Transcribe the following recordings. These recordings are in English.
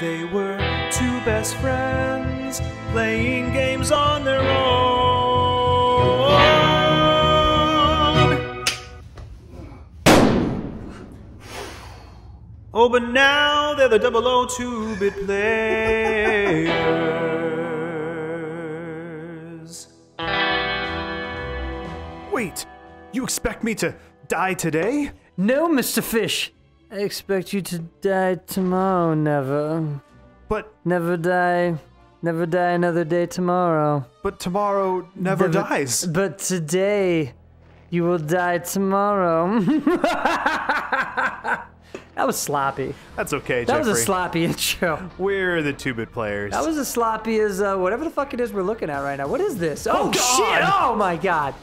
They were two best friends playing games on their own. Oh, but now they're the 002 bit players. Wait, you expect me to die today? No, Mr. Fish. I expect you to die tomorrow, never. But Never die. Never die another day tomorrow. but tomorrow never dies. But today, you will die tomorrow. that was sloppy. That's okay, That Jeffrey. was a sloppy intro. We're the two bit players. That was as sloppy as uh, whatever the fuck it is we're looking at right now. What is this? Oh, God. shit! Oh my god!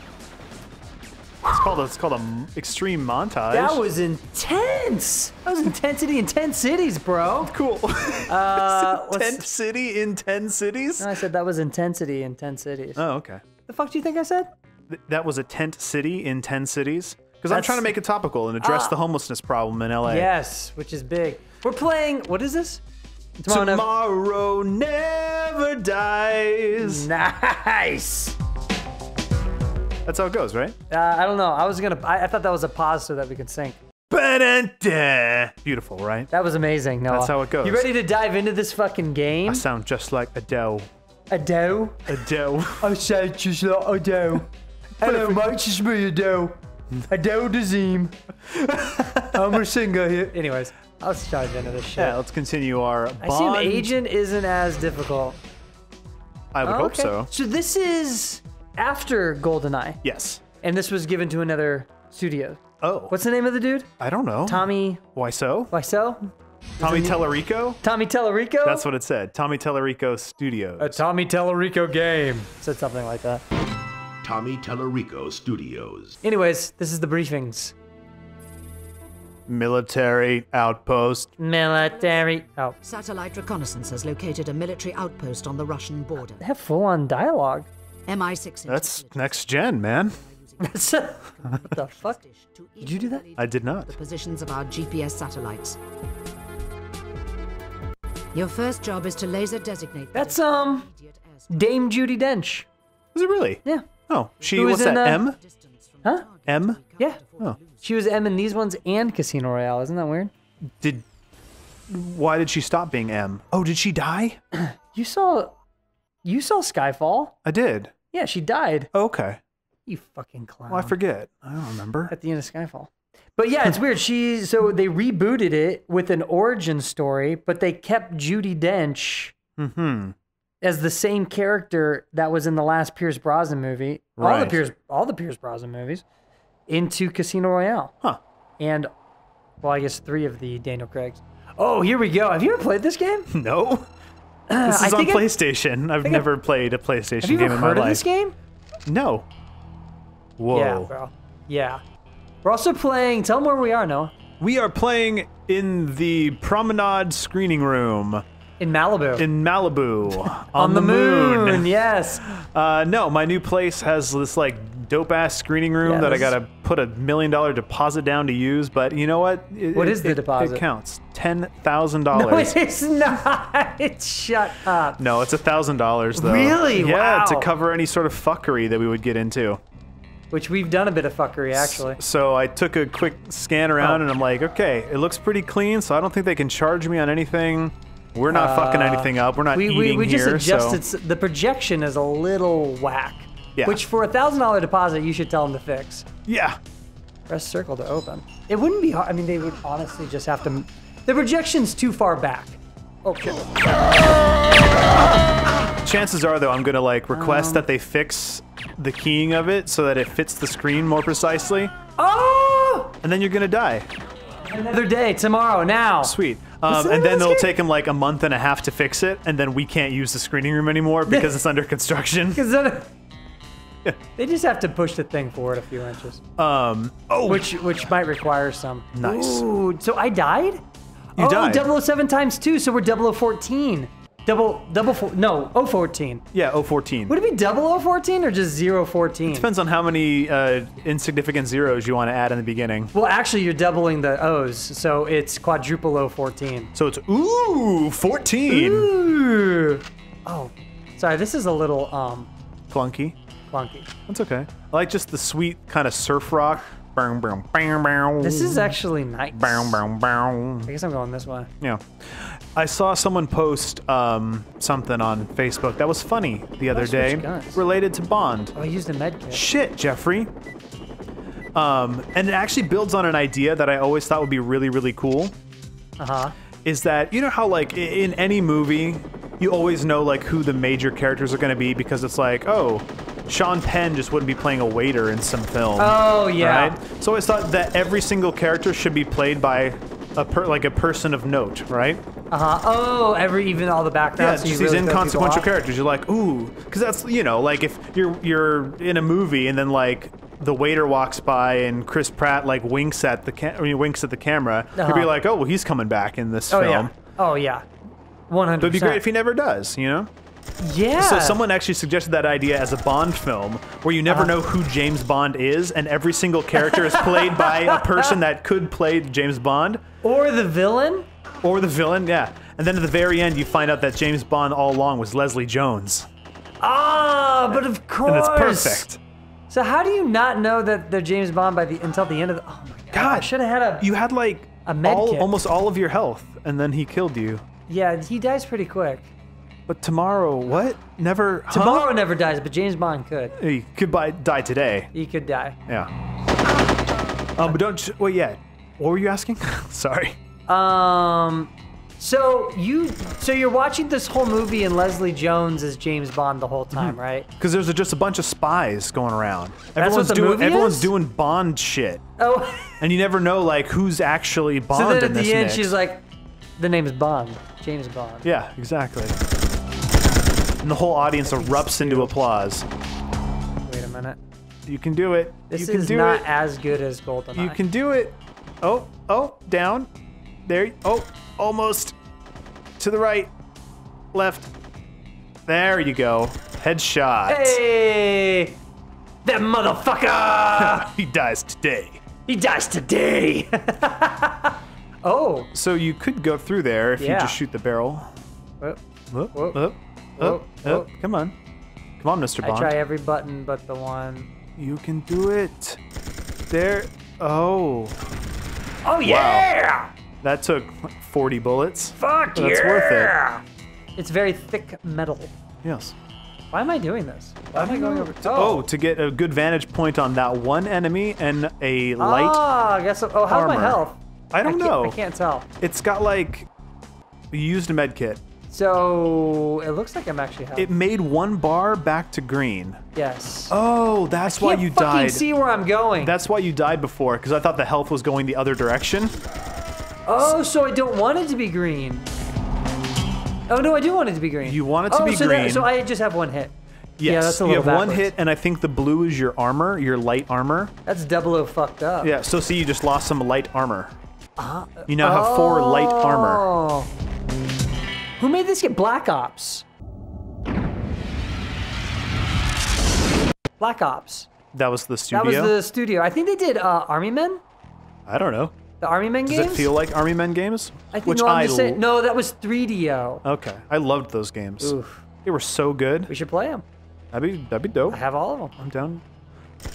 It's called a, it's called a extreme montage. That was intense. That was intensity in ten cities, bro. cool. Uh, Tent city in ten cities. No, I said that was intensity in ten cities. Oh, okay. the fuck do you think I said? Th- that was a tent city in ten cities. Because I'm trying to make it topical and address Ah. the homelessness problem in LA. Yes, which is big. We're playing. What is this? Tomorrow. Never- Tomorrow never dies. Nice. That's how it goes, right? Uh, I don't know. I was gonna. I, I thought that was a pause so that we could sync. Ba-da-da. Beautiful, right? That was amazing. Noah. That's how it goes. You ready to dive into this fucking game? I sound just like Adele. Adele. Adele. I sound just like Adele. Hello, mate. It's me, Adele. Adele Dazeem. I'm a singer here. Anyways, let's dive into this shit. yeah, let's continue our bond. I assume Agent isn't as difficult. I would Oh, hope okay. so. So this is after GoldenEye, Yes. and this was given to another studio. Oh. What's the name of the dude? I don't know. Tommy Why so? Wiseau? Tommy Tallarico? Tommy Tallarico? That's what it said. Tommy Tallarico Studios. a Tommy Tallarico game. Said something like that. Tommy Tallarico Studios. Anyways, this is the briefings. Military outpost. Military. Oh, Satellite reconnaissance has located a military outpost on the Russian border. they have full on dialogue. MI6. That's next gen, man. what the fuck? Did you do that? I did not. The positions of our GPS satellites. Your first job is to laser designate. That's um Dame Judi Dench. Is it really? Yeah. Oh, she Who was what's that? in, uh, M? Huh? M? Yeah. Oh. She was M in these ones and Casino Royale. Isn't that weird? Did why did she stop being M? Oh, did she die? You saw, you saw Skyfall. I did. Yeah, she died. Okay. You fucking clown. Well, I forget. I don't remember. At the end of Skyfall. But yeah, it's weird. She so they rebooted it with an origin story, but they kept Judi Dench Hmm. as the same character that was in the last Pierce Brosnan movie. Right. All the Pierce all the Pierce Brosnan movies into Casino Royale. Huh. And well, I guess three of the Daniel Craig's. Oh, here we go. Have you ever played this game? No. This I is on I- PlayStation. I- never played a PlayStation Have you game ever in my heard of life. this game? No. Whoa. Yeah, bro. Yeah. We're also playing. Tell them where we are, Noah. We are playing in the Promenade screening room In Malibu. in Malibu on, on the, moon. Yes. Uh, no, my new place has this like dope ass screening room Yeah, that I gotta put a million dollar deposit down to use. But you know what? It, What it- is the it- deposit? It counts ten thousand No, dollars. it is not. Shut up. No, it's a thousand dollars though. Really? Yeah, to cover any sort of fuckery that we would get into. Which we've done a bit of fuckery, actually. So I took a quick scan around Oh. and I'm like, okay, it looks pretty clean, so I don't think they can charge me on anything. We're not fucking anything up. We're not Uh, We, eating we, we just here. adjusted. so The projection is a little whack. Yeah. Which for a thousand dollar deposit, you should tell them to fix. yeah, Press circle to open. It wouldn't be hard. I mean, they would honestly just have to. The projection's too far back. Shit. chances are though I'm gonna like Um. request that they fix the keying of it so that it fits the screen more precisely, Oh! and then you're gonna die. Another day tomorrow. Now. Sweet. Um, and then it'll take them like a month and a half to fix it, and then we can't use the screening room anymore because it's under construction. They just have to push the thing forward a few inches, Um, oh, which which might require some. Nice. Ooh, so I died. You oh, died. 007 times two, so we're 0014. Double, double, four, no, 014. Yeah, 014. Would it be double 014 or just 014? Depends on how many uh, insignificant zeros you want to add in the beginning. Well, actually, you're doubling the O's, so it's quadruple 014. So it's ooh 14. Ooh. Oh, sorry, this is a little um Clunky. Clunky. That's okay. I like just the sweet kind of surf rock. This is actually nice. I guess I'm going this way. Yeah. I saw someone post um, something on Facebook that was funny the other day related to Bond. Oh, I used a med kit. Shit, Jeffrey. Um, and it actually builds on an idea that I always thought would be really, really cool. Uh huh. Is that you know how like in any movie you always know like who the major characters are going to be because it's like oh Sean Penn just wouldn't be playing a waiter in some film. Oh, yeah. Right? So I thought that every single character should be played by a per, like a person of note, right? Uh huh. Oh, every even all the Yeah, backgrounds. it's so you just these really people inconsequential characters. You're like, ooh, because that's you know, like if you're you're in a movie and then like the waiter walks by and Chris Pratt like winks at the cam- I mean, winks at the camera, you'd be Uh-huh. like, oh, well, he's coming back in this Oh film. yeah. Oh yeah. One hundred. But it'd be great if he never does, you know. Yeah. So someone actually suggested that idea as a Bond film where you never Uh-huh. know who James Bond is, and every single character is played by a person that could play James Bond or the villain. or the villain. Yeah. And then at the very end, you find out that James Bond all along was Leslie Jones, Ah, but of course. and it's perfect. So how do you not know that they're James Bond by the until the end of the? Oh my god! I should have had a. You had like A med all, almost all of your health, and then he killed you. yeah, he dies pretty quick. But tomorrow, what? Never. huh? Tomorrow never dies, but James Bond could. He could buy, die today. He could die. Yeah. Um, but don't. Well, yeah. What were you asking? Sorry. Um. So you, so you're watching this whole movie and Leslie Jones is James Bond the whole time, right? Because there's just a bunch of spies going around. what Everyone's the doing. movie everyone's is? doing Bond shit, Oh. and you never know like who's actually Bond so then in at this the end, mix. she's like, "The name is Bond, James Bond." Yeah, exactly. And the whole audience erupts into applause. Wait a minute. You can do it. This you can is do not it. as good as GoldenEye. You can do it. Oh, oh, down. There. Oh, almost. To the right. Left. There you go. Headshot. Hey, that motherfucker! he dies today. he dies today. oh. So you could go through there if you just shoot the barrel. Whoop, whoop, whoop, whoop. whoa. Come on. Come on, Mr. Bond. I try every button but the one. You can do it. There. Oh. Oh yeah! That took 40 bullets. Fuck That's yeah! worth it. It's very thick metal. Yes. Why am I doing this? Why am I going over? Oh, to get a good vantage point on that one enemy and a light. Ah, I guess. So. Oh, how's my health? I don't can't- know. I can't tell. It's got like. You used a med kit. So it looks like I'm actually health. It made one bar back to green. yes. Oh, that's why Can't you died. see where I'm going. That's why you died before, because I thought the health was going the other direction. oh, so I don't want it to be green. Oh no, I do want it to be green. You want it to oh, be so that- green. so I just have one hit. Yes, Yeah, that's a little you have one hit, and I think the blue is your armor, your light armor. That's double O fucked up. Yeah, so see, you just lost some light armor. Uh, you now have four light armor. Oh. Who made this get Black Ops. Black Ops. That was the studio. That was the studio. I think they did uh, Army Men. I don't know. The Army Men Does games. Does it feel like Army Men games? I think Which no, I'm I saying, no, that was 3DO. Okay, I loved those games. Oof. They were so good. We should play them. That'd be that'd be dope. I have all of them. I'm down.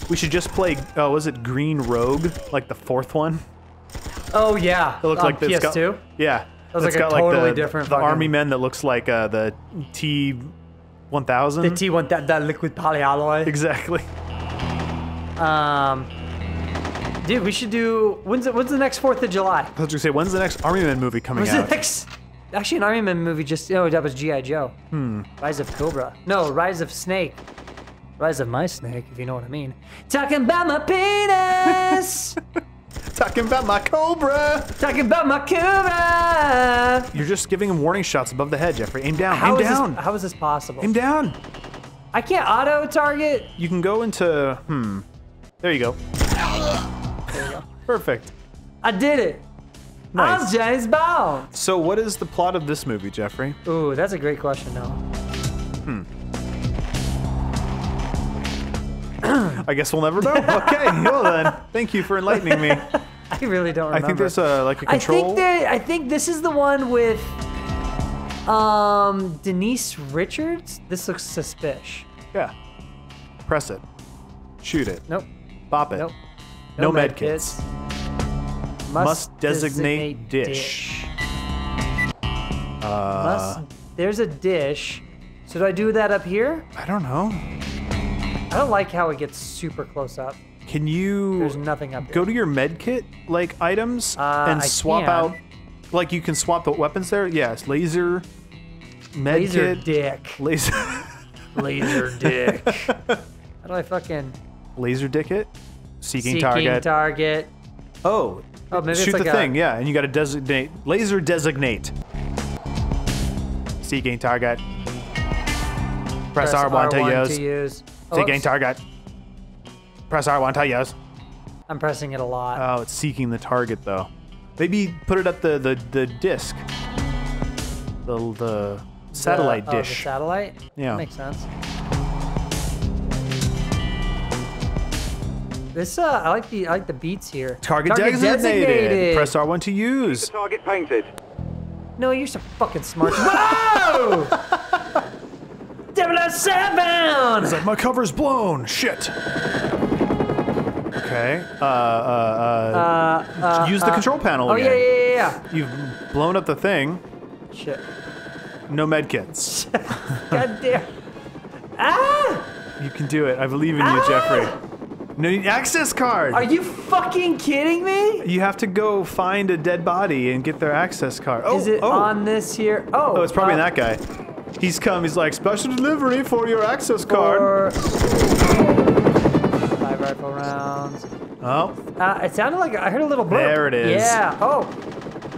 We should just play. Oh, was it Green Rogue? Like the fourth one? Oh yeah. It looks on like got- PS2. yeah. Was It's like a got totally the, different The fucking- Army Men that looks like uh, the T. 1000. The T1 that, that liquid polyalloy. Exactly. Um, dude, we should do. When's the, when's the next Fourth of July? I was gonna say, when's the next Army Men movie coming When's the out? next? Actually, an Army Men movie just. Oh, that was GI Joe. Hmm. Rise of Cobra. No, Rise of Snake. Rise of my snake, if you know what I mean. Talking about my penis. Talking about my Cobra. Talking about my Cobra. You're just giving him warning shots above the head, Jeffrey. Aim down. How aim down. this? How is this possible? Aim down. I can't auto target. You can go into. Hmm. There you go. There you go. Perfect. I did it. Nice. I'm James Bond. So, what is the plot of this movie, Jeffrey? Ooh, that's a great question, though. Hmm. I guess we'll never know. Okay, well then, thank you for enlightening me. I really don't remember. I think there's a like a I control. I think there. I think this is the one with um Denise Richards. This looks suspicious. yeah. Press it. Shoot it. Nope. Bop it. Nope. No, med kits. kits. Must designate dish. Uh, Must. There's a dish. So do I do that up here? I don't know. I don't like how it gets super close up. Can you There's nothing up here. go to your med kit like items Uh, and swap out? Like you can swap the weapons there. Yes, laser, med Laser kit, dick. laser, Laser dick. How do I fucking laser dick it. Seeking, target. seeking target. target? oh, Oh, maybe it's shoot like the a- thing. Yeah, and you got to designate laser designate. Seeking target. Press, R1, to use. to use. Oh, Seeking oops. target. Press R1 to use. I'm pressing it a lot. Oh, it's seeking the target though. Maybe put it at the the, the disc. The the satellite The- oh, the satellite? Yeah. That Makes sense. This uh, I like the I like the beats here. target, designated. Press R1 to use. The Target painted. No, you're so fucking smart. Whoa! 007! It's like my cover's blown. Shit. Okay. Uh, uh, uh, use the control panel Oh yeah, again. yeah, yeah, yeah. You've blown up the thing. Shit. No med kits. God damn. Ah! you can do it. I believe in you, Jeffrey. No access card. Are you fucking kidding me? you have to go find a dead body and get their access card. Oh, Is it oh. on this here? Oh, Oh, it's probably uh, that guy. He's come. He's like special delivery for your access card. Or five rifle rounds. Oh, Uh, it sounded like I heard a little blurb. There it is. Yeah. Oh,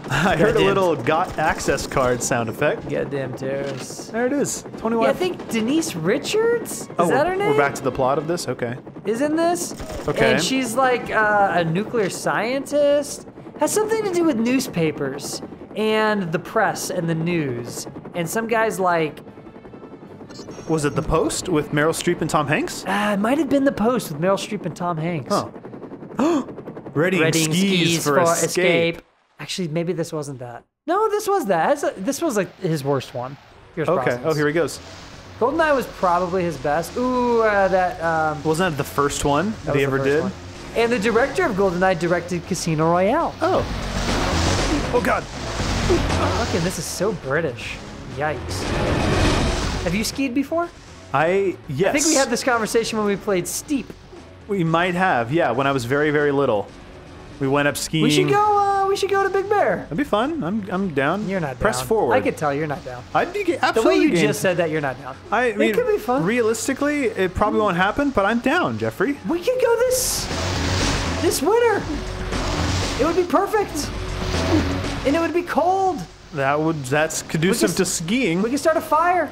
I heard a little got access card sound effect. goddamn terrorists. There it is. 21. Yeah, I think Denise Richards is oh, that we're, her name? we're back to the plot of this. Okay. Is in this. Okay. And she's like uh, a nuclear scientist. Has something to do with newspapers and the press and the news. And some guys like Was it the Post with Meryl Streep and Tom Hanks? uh, it might have been the Post with Meryl Streep and Tom Hanks. Oh. Readying, Readying skis, for, escape. Actually, maybe this wasn't that. No, this was that. This was like his worst one. Here's Okay. Brosnan's. Oh, here he goes. Goldeneye was probably his best. Ooh, uh, that. Um, Wasn't that the first one that the ever did? one. And the director of Goldeneye directed Casino Royale. Oh. Oh God. Fucking, this is so British. Yikes. Have you skied before? I yes. I think we had this conversation when we played Steep. We might have. Yeah, when I was very very little. We went up skiing. We should go. Uh, we should go to Big Bear. That'd be fun. I'm I'm down. You're not Press down. forward. I could tell you're not down. I'd be ga- The way you game. just said that, you're not down. I it mean, could be fun. Realistically, it probably won't happen, but I'm down, Jeffrey. we could go this this winter. It would be perfect, and it would be cold. That would that's conducive to skiing. We could start a fire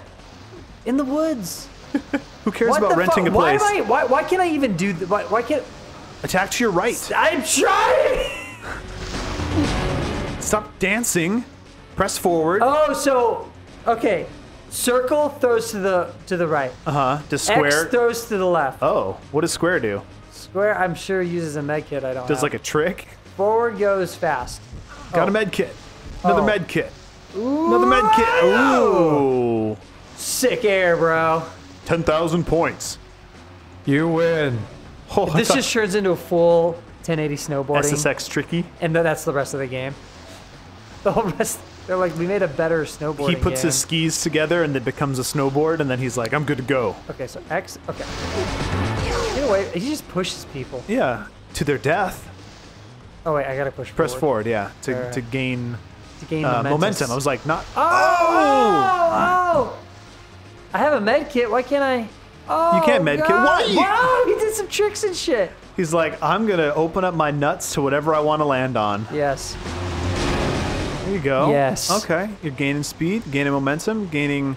in the woods. Who cares what about renting a place? Why, am I, why, why can't I even do that? Why, why can't Attack to your right. I'm trying? Stop dancing. Press forward. Oh, so okay. Circle throws to the to the right. Uh huh. Does square? X throws to the left. oh, what does square do? Square, I'm sure uses a med kit. I don't. Know. Does have. like a trick? forward goes fast. Got Oh. a med kit. Another Oh. med kit. Ooh, Another med kit. Ooh. Sick air, bro. 10,000 points. You win. Oh, This thought- just turns into a full 1080 snowboarding, SSX tricky. and that's the rest of the game. The whole rest, they're like, we made a better snowboarding. He puts game. his skis together and it becomes a snowboard, and then he's like, I'm good to go. Okay, so X. Okay. Anyway, he just pushes people. Yeah. To their death. Oh wait, I gotta push. Press forward forward, yeah. To, Alright. to gain to gain uh, momentum. momentum. I was like, not. Oh, oh, oh! I have a med kit. Why can't I? Oh, You can't oh, med kit. God. Why? Wow, he did some tricks and shit. He's like, I'm going to open up my nuts to whatever I want to land on. Yes. There you go. Yes. Okay. You're gaining speed, gaining momentum, gaining.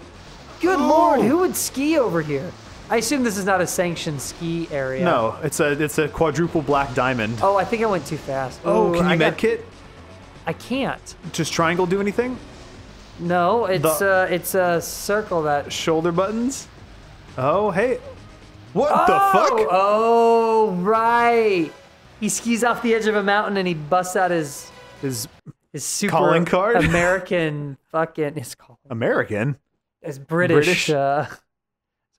Good Oh. lord, who would ski over here? I assume this is not a sanctioned ski area. No, it's a it's a quadruple black diamond. Oh, I think I went too fast. Oh, Ooh, can you I med got- kit? I can't. Does triangle do anything? No, it's The- uh, it's a circle that. Shoulder buttons? Oh, hey. What oh, the fuck? Oh, right. He skis off the edge of a mountain and he busts out his Is his super Calling card? American fucking his call American? his British. British? Uh,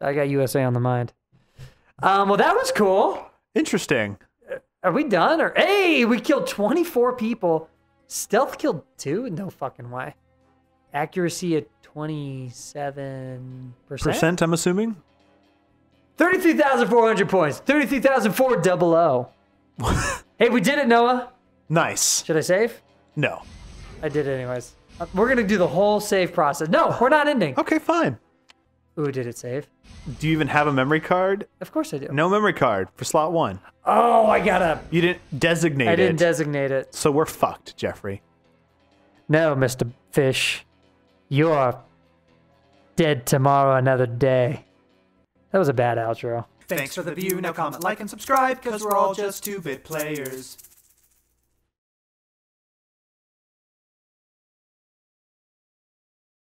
I got USA on the mind. Um, well, that was cool. Interesting. Are we done? Or hey, we killed 24 people. Stealth killed two? No fucking way. Accuracy at 27 Percent, I'm assuming? 33,400 points. 33,400 double O. hey, we did it, Noah. Nice. Should I save? No. I did it anyways. Uh, We're gonna do the whole save process. No, we're not ending. Okay, fine. Ooh, did it save? Do you even have a memory card? Of course I do. No memory card for slot one. Oh, I gotta. You didn't designate I didn't it. designate it. so we're fucked, Jeffrey. No, Mr. Fish. You're dead tomorrow another day. That was a bad outro. Thanks for the view. Now comment, like, and subscribe, because we're all just two bit players.